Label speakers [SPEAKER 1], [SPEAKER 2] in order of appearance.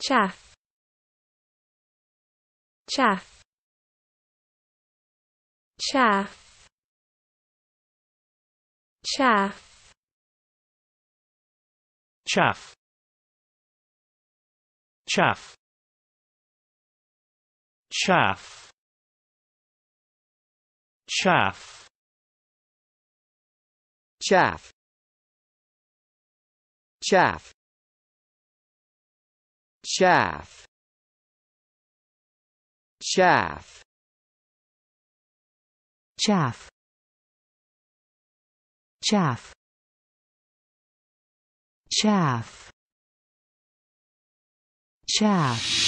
[SPEAKER 1] chaff chaff chaff chaff
[SPEAKER 2] chaff chaff chaff chaff
[SPEAKER 3] chaff chaff chaff. Chaff.
[SPEAKER 4] Chaff. Chaff. Chaff. Chaff